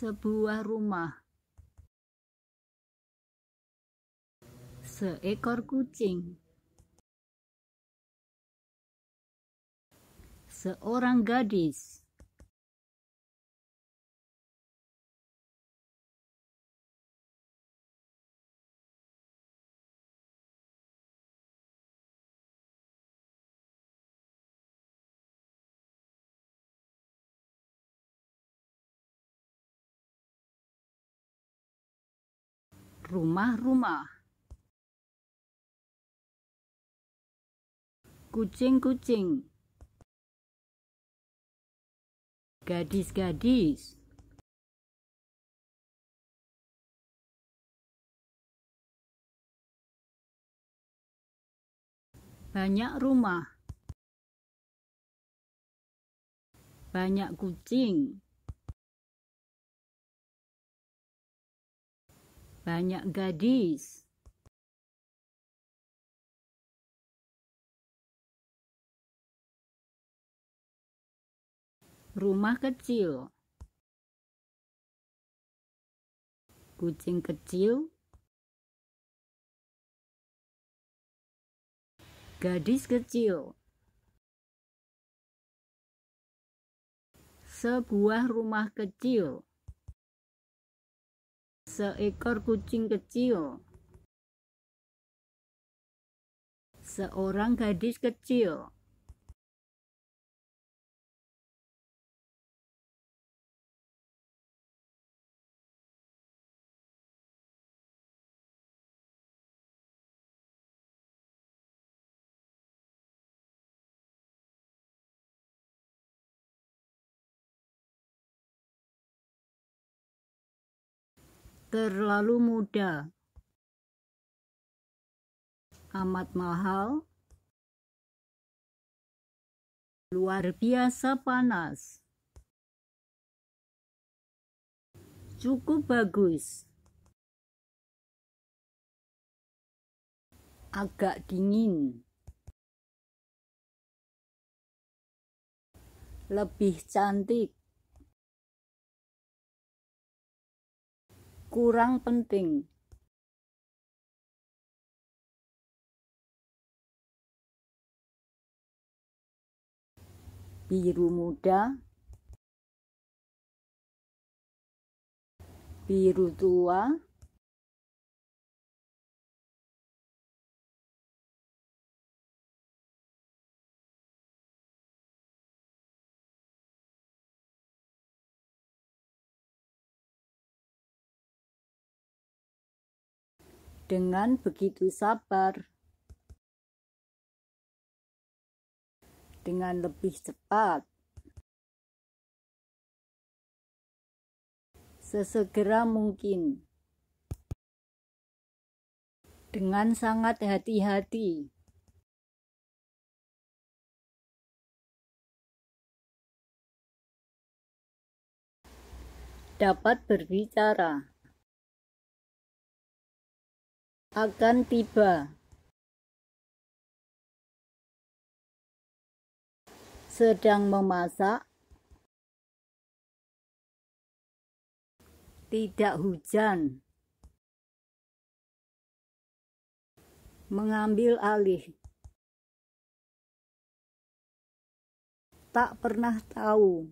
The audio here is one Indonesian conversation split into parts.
Sebuah rumah. Seekor kucing. Seorang gadis. Rumah-rumah. Kucing-kucing. Gadis-gadis. Banyak rumah. Banyak kucing. Banyak gadis. Rumah kecil. Kucing kecil. Gadis kecil. Sebuah rumah kecil seekor kucing kecil, seorang gadis kecil. Terlalu muda, amat mahal, luar biasa panas, cukup bagus, agak dingin, lebih cantik. Kurang penting. Biru muda, biru tua, dengan begitu sabar, dengan lebih cepat, sesegera mungkin, dengan sangat hati-hati. dapat berbicara akan tiba. Sedang memasak, tidak hujan, mengambil alih, tak pernah tahu,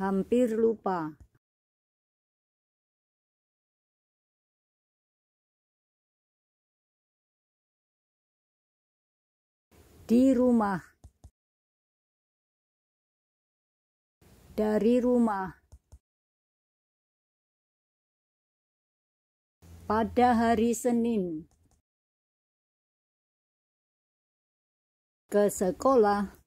hampir lupa. Di rumah, dari rumah, pada hari Senin, ke sekolah